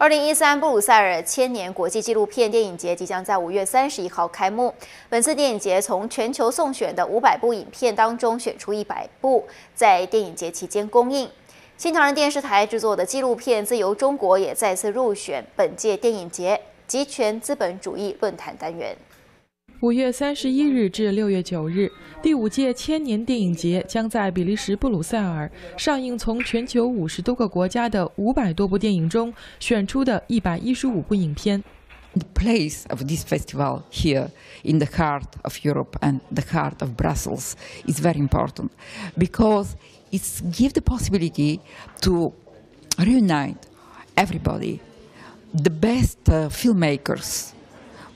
二零一三布鲁塞尔千年国际纪录片电影节即将在五月三十一号开幕。本次电影节从全球送选的五百部影片当中选出一百部，在电影节期间公映。新唐人电视台制作的纪录片《自由中国》也再次入选本届电影节集权资本主义论坛单元。五月三十一日至六月九日，第五届千年电影节将在比利时布鲁塞尔上映，从全球五十多个国家的五百多部电影中选出的一百一十五部影片。The place of this festival here in the heart of Europe and the heart of Brussels is very important because it gives the possibility to reunite everybody, the best filmmakers.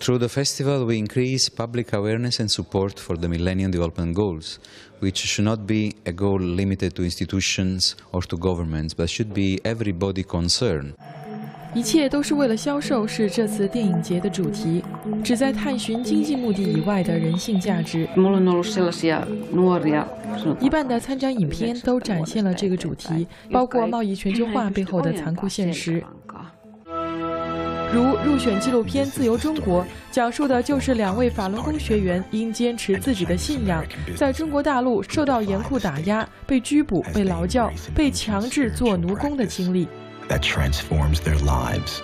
Through the festival, we increase public awareness and support for the Millennium Development Goals, which should not be a goal limited to institutions or to governments, but should be everybody concerned. 一切都是为了销售，是这次电影节的主题，旨在探寻经济目的以外的人性价值。一半的参展影片都展现了这个主题，包括贸易全球化背后的残酷现实。如入选纪录片《自由中国》，讲述的就是两位法轮功学员因坚持自己的信仰，在中国大陆受到严酷打压、被拘捕、被劳教、被强制做奴工的经历。That transforms their lives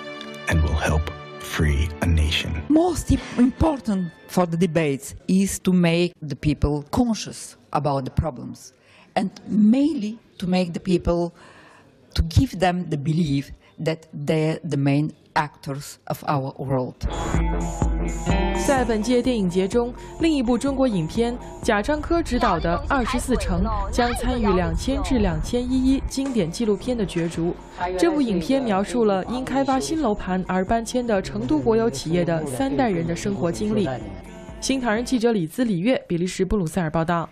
and will help free a nation. Most important for the debates is to make the people conscious about the problems, and mainly to make the people to give them the belief that they're the main actors of our world. 在本届电影节中，另一部中国影片贾樟柯执导的《二十四城》将参与两千至两千一一经典纪录片的角逐。这部影片描述了因开发新楼盘而搬迁的成都国有企业的三代人的生活经历。新唐人记者李兹、李月，比利时布鲁塞尔报道。